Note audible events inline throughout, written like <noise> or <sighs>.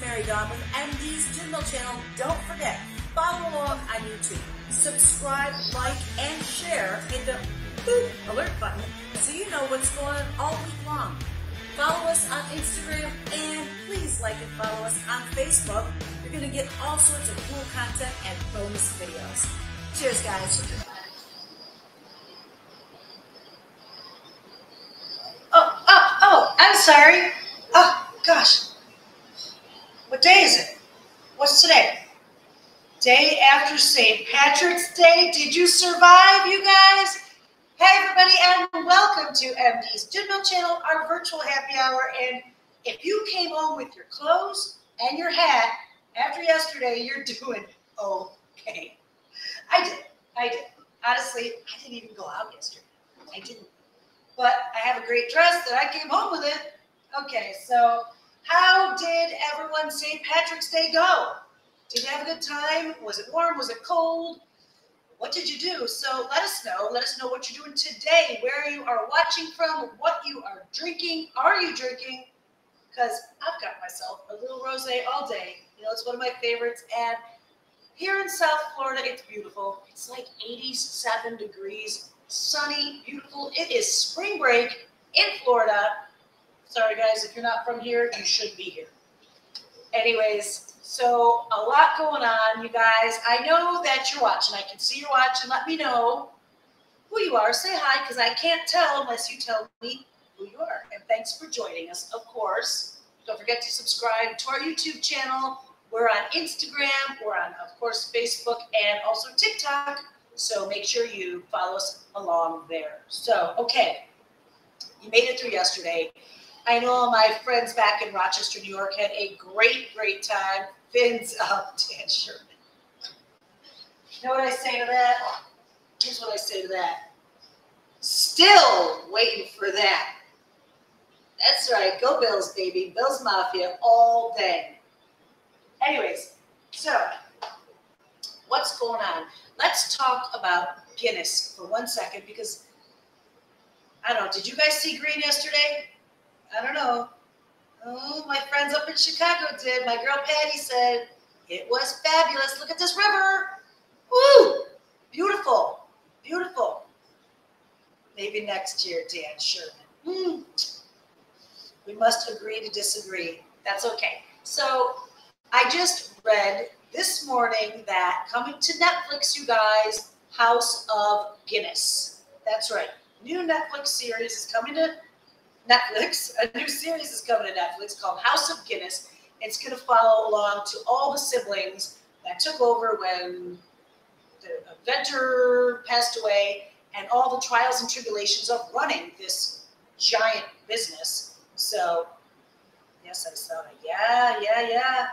Mary Dawn with MD's Gin channel. Don't forget, follow along on YouTube. Subscribe, like, and share. Hit the boop alert button so you know what's going on all week long. Follow us on Instagram and please like and follow us on Facebook. You're going to get all sorts of cool content and bonus videos. Cheers, guys. Oh, oh, oh, I'm sorry. Day is it? What's today? Day after St. Patrick's Day. Did you survive, you guys? Hey, everybody, and welcome to MD's Gin Mill channel, our virtual happy hour. And if you came home with your clothes and your hat after yesterday, you're doing okay. I did. I did. Honestly, I didn't even go out yesterday. I didn't. But I have a great dress that I came home with it. Okay, so how did everyone's St. Patrick's Day go? Did you have a good time? Was it warm? Was it cold? What did you do? So let us know. Let us know what you're doing today, where you are watching from, what you are drinking. Are you drinking? Because I've got myself a little rose all day. You know, it's one of my favorites. And here in South Florida, it's beautiful. It's like 87 degrees, sunny, beautiful. It is spring break in Florida. Sorry, guys, if you're not from here, you should be here. Anyways, so a lot going on, you guys. I know that you're watching. I can see you're watching. Let me know who you are. Say hi because I can't tell unless you tell me who you are. And thanks for joining us, of course. Don't forget to subscribe to our YouTube channel. We're on Instagram. We're on, of course, Facebook and also TikTok. So make sure you follow us along there. So, okay, you made it through yesterday. I know all my friends back in Rochester, New York had a great, great time. Fins <laughs> up, oh, Dan Sherman. You know what I say to that? Here's what I say to that. Still waiting for that. That's right. Go Bills, baby. Bills Mafia all day. Anyways, so what's going on? Let's talk about Guinness for one second because I don't know. Did you guys see Green yesterday? I don't know. Oh, my friends up in Chicago did. My girl Patty said it was fabulous. Look at this river. Woo! Beautiful. Beautiful. Maybe next year, Dan Sherman. Hmm. We must agree to disagree. That's okay. So I just read this morning that coming to Netflix, you guys, House of Guinness. That's right. New Netflix series is coming to Netflix. A new series is coming to Netflix called House of Guinness. It's going to follow along to all the siblings that took over when the inventor passed away and all the trials and tribulations of running this giant business. So, yes, I saw it. Yeah, yeah, yeah.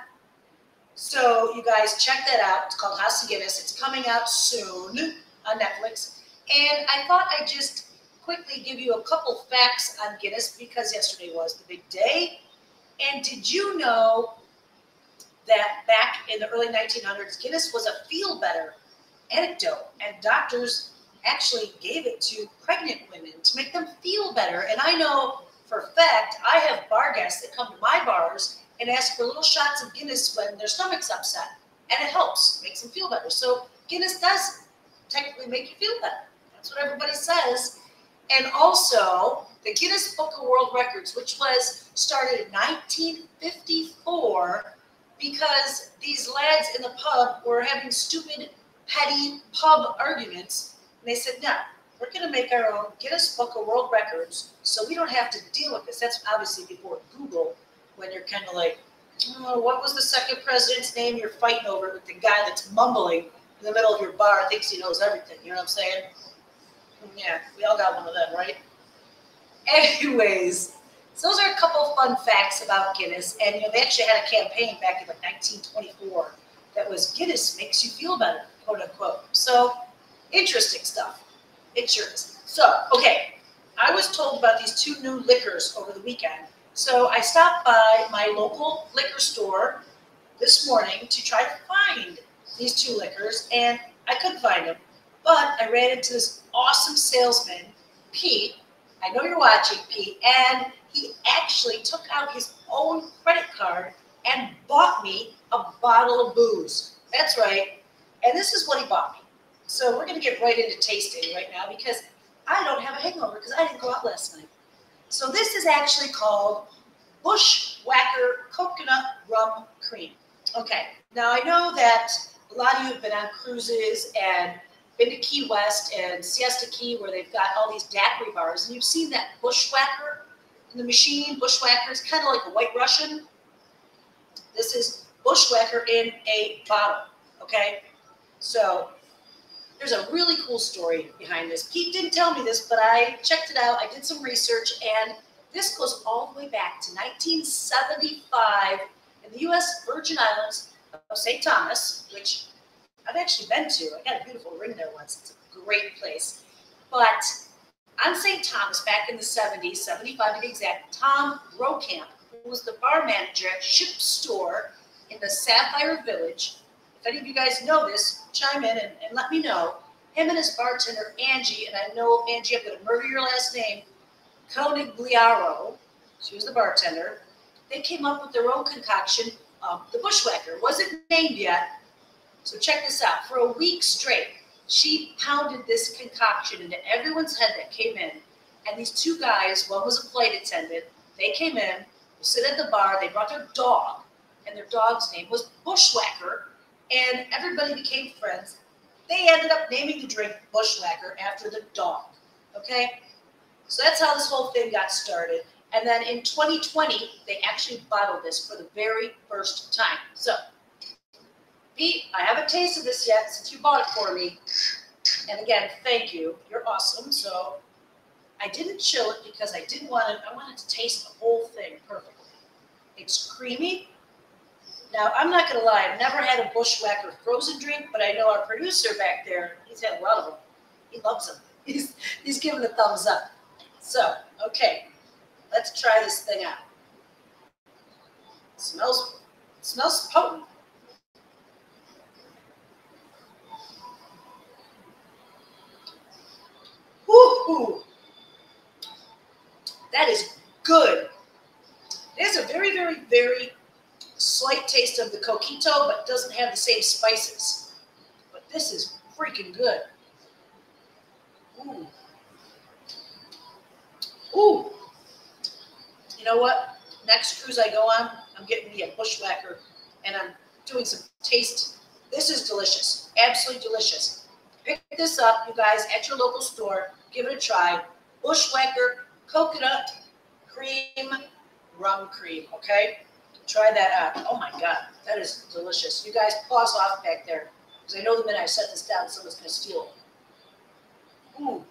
So, you guys check that out. It's called House of Guinness. It's coming out soon on Netflix. And I thought I'd just quickly give you a couple facts on Guinness because yesterday was the big day. And did you know that back in the early 1900s, Guinness was a feel better anecdote, and doctors actually gave it to pregnant women to make them feel better. And I know for a fact, I have bar guests that come to my bars and ask for little shots of Guinness when their stomach's upset, and it helps, makes them feel better. So Guinness does technically make you feel better. That's what everybody says. And also the Guinness Book of World Records, which was started in 1954 because these lads in the pub were having stupid, petty pub arguments. And they said, no, we're going to make our own Guinness Book of World Records so we don't have to deal with this. That's obviously before Google, when you're kind of like, oh, what was the second president's name you're fighting over with the guy that's mumbling in the middle of your bar, thinks he knows everything. You know what I'm saying? Yeah, we all got one of them, right? Anyways, so those are a couple fun facts about Guinness. And you know, they actually had a campaign back in like 1924 that was Guinness makes you feel better, quote unquote. So interesting stuff. It sure is. So, okay, I was told about these two new liquors over the weekend. So I stopped by my local liquor store this morning to try to find these two liquors, and I couldn't find them. But I ran into this awesome salesman, Pete. I know you're watching, Pete. And he actually took out his own credit card and bought me a bottle of booze. That's right. And this is what he bought me. So we're going to get right into tasting right now because I don't have a hangover because I didn't go out last night. So this is actually called Bushwhacker Coconut Rum Cream. Okay, now I know that a lot of you have been on cruises and been to Key West and Siesta Key where they've got all these daiquiri bars, and you've seen that Bushwhacker in the machine. Bushwhacker is kind of like a White Russian. This is Bushwhacker in a bottle. Okay, so there's a really cool story behind this. Pete didn't tell me this, but I checked it out. I did some research, and this goes all the way back to 1975 in the U.S. Virgin Islands of St. Thomas, which I've actually been to. I got a beautiful ring there once. It's a great place. But on St. Thomas, back in the 70s, 75 to be exact, Tom Rokamp, who was the bar manager at Ship Store in the Sapphire Village, if any of you guys know this, chime in and, and let me know. Him and his bartender, Angie, and I know, Angie, I'm going to murder your last name, Conigliaro, she was the bartender, they came up with their own concoction of the Bushwhacker. Wasn't named yet. So check this out. For a week straight, she pounded this concoction into everyone's head that came in. And these two guys, one was a flight attendant, they came in, sit at the bar, they brought their dog, and their dog's name was Bushwhacker, and everybody became friends. They ended up naming the drink Bushwhacker after the dog. Okay? So that's how this whole thing got started. And then in 2020, they actually bottled this for the very first time. So, Pete, I haven't tasted this yet since you bought it for me. And again, thank you. You're awesome. So I didn't chill it because I didn't want it. I wanted to taste the whole thing perfectly. It's creamy. Now, I'm not going to lie. I've never had a Bushwhacker frozen drink, but I know our producer back there, he's had a lot of them. He loves them. <laughs> He's, he's giving a thumbs up. So, okay, let's try this thing out. It smells, it smells potent. Woo! That is good. There's a very, slight taste of the coquito, but doesn't have the same spices. But this is freaking good. Ooh. Ooh. You know what? Next cruise I go on, I'm getting me a bushwhacker and I'm doing some taste. This is delicious. Absolutely delicious. Pick this up, you guys, at your local store. Give it a try. Bushwhacker coconut cream rum cream, okay? Try that out. Oh my God, that is delicious. You guys pause off back there because I know the minute I set this down, someone's going to steal it. Ooh.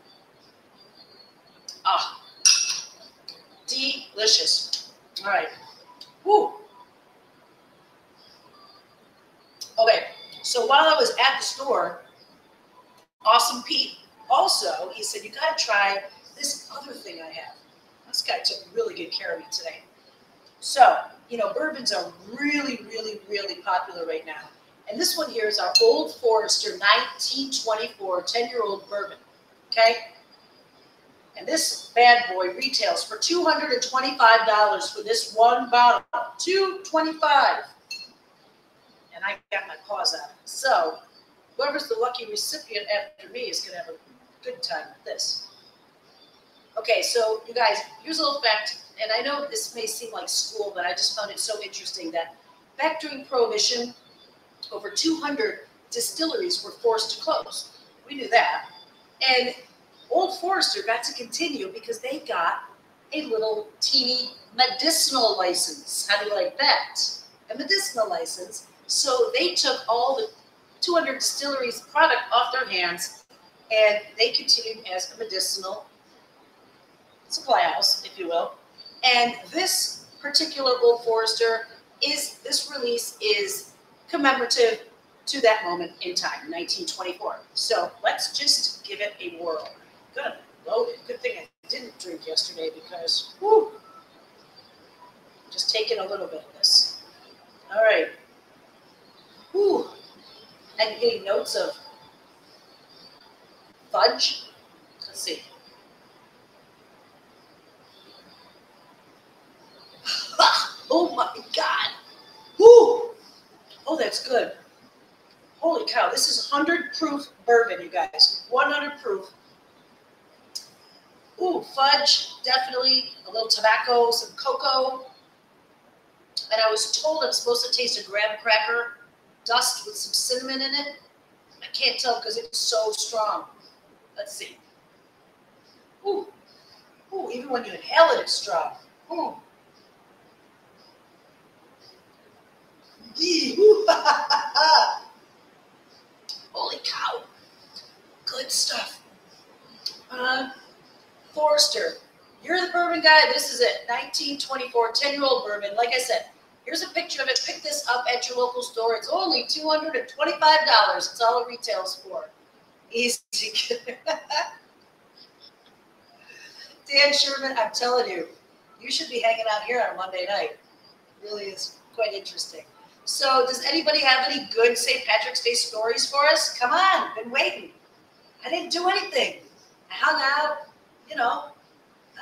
Ah. Delicious. All right. Woo. Okay, so while I was at the store, Awesome Pete also, he said, you got to try this other thing I have. This guy took really good care of me today. So, you know, bourbons are really, really, really popular right now. And this one here is our Old Forester 1924 10-year-old bourbon. Okay? And this bad boy retails for $225 for this one bottle. 225 And I got my paws out. So, whoever's the lucky recipient after me is going to have a good time with this. Okay, so you guys, here's a little fact and I know this may seem like school, but I just found it so interesting that back during Prohibition, over 200 distilleries were forced to close. We knew that. And Old Forester got to continue because they got a little teeny medicinal license. How do you like that? A medicinal license. So they took all the 200 distilleries product off their hands and they continued as a medicinal supply house, if you will. And this particular Old Forester is this release is commemorative to that moment in time, 1924. So let's just give it a whirl. Good, loaded. Good thing I didn't drink yesterday because, whoo, just taking a little bit of this. All right. Whew. And getting notes of fudge. Let's see. oh my God. It's good. Holy cow, this is 100 proof bourbon, you guys. 100 proof. Ooh, fudge, definitely. A little tobacco, some cocoa. And I was told I'm supposed to taste a graham cracker dust with some cinnamon in it. I can't tell because it's so strong. Let's see. Ooh, ooh, even when you inhale it, it's strong. Ooh. <laughs> Holy cow. Good stuff. Uh, Forester, you're the bourbon guy. This is it. 1924, 10 year old bourbon. Like I said, here's a picture of it. Pick this up at your local store. It's only $225. It's all it retails for. Easy. <laughs> Dan Sherman, I'm telling you, you should be hanging out here on a Monday night. It really is quite interesting. So, does anybody have any good St. Patrick's Day stories for us? Come on, been waiting. I didn't do anything. I hung out, you know,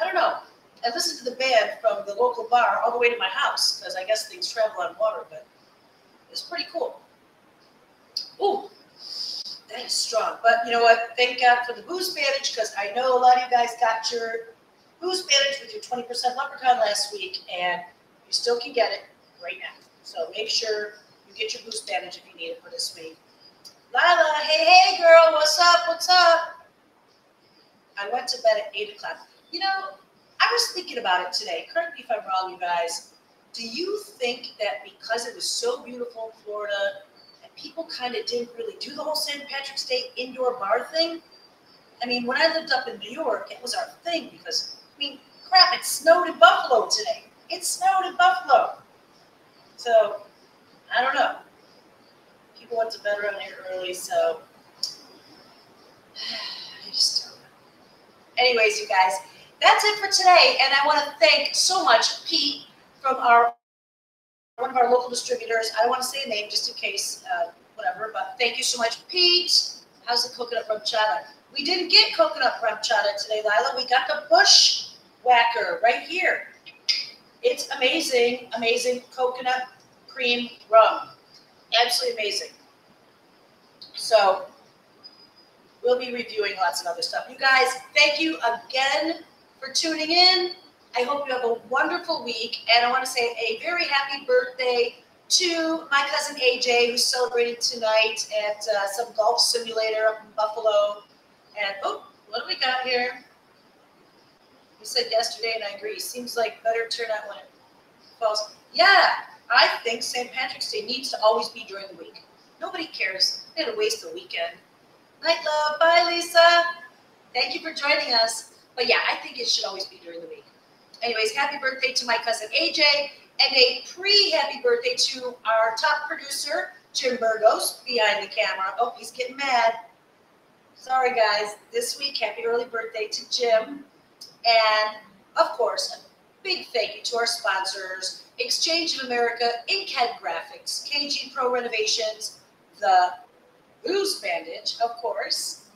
I don't know. I listened to the band from the local bar all the way to my house because I guess things travel on water, but it's pretty cool. Ooh, that is strong. But you know what? Thank God for the booze bandage because I know a lot of you guys got your booze bandage with your 20% leprechaun last week, and you still can get it right now. So make sure you get your booze bandage if you need it for this week. Lila, hey, hey, girl, what's up? What's up? I went to bed at 8 o'clock. You know, I was thinking about it today. Correct me if I'm wrong, you guys. Do you think that because it was so beautiful in Florida, that people kind of didn't really do the whole St. Patrick's Day indoor bar thing? I mean, when I lived up in New York, it was our thing because, I mean, crap, it snowed in Buffalo today. It snowed in Buffalo. So, I don't know. People went to bed around here early, so <sighs> I just don't know. Anyways, you guys, that's it for today. And I want to thank so much Pete from our one of our local distributors. I don't want to say a name just in case, uh, whatever, but thank you so much, Pete. How's the coconut RumChata? We didn't get coconut RumChata today, Lila. We got the bushwhacker right here. It's amazing, amazing coconut cream rum. Absolutely amazing. So we'll be reviewing lots of other stuff. You guys, thank you again for tuning in. I hope you have a wonderful week. And I want to say a very happy birthday to my cousin AJ, who's celebrating tonight at uh, some golf simulator up in Buffalo. And oh, what do we got here? You said yesterday, and I agree. Seems like better turnout when it falls. Yeah, I think St. Patrick's Day needs to always be during the week. Nobody cares. They had to waste the weekend. Night love. Bye, Lisa. Thank you for joining us. But yeah, I think it should always be during the week. Anyways, happy birthday to my cousin AJ, and a pre-happy birthday to our top producer, Jim Burgos, behind the camera. Oh, he's getting mad. Sorry, guys. This week, happy early birthday to Jim. And, of course, a big thank you to our sponsors, Exchange of America, Inkhead Graphics, KG Pro Renovations, the Booze Bandage, of course,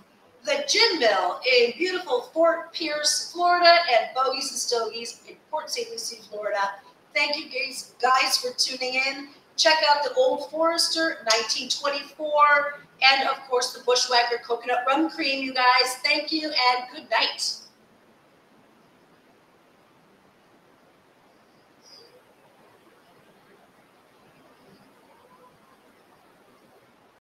the Gin Mill in beautiful Fort Pierce, Florida, and Bogies and Stogies in Port St. Lucie, Florida. Thank you guys, guys for tuning in. Check out the Old Forester 1924 and, of course, the Bushwhacker Coconut Rum Cream, you guys. Thank you and good night.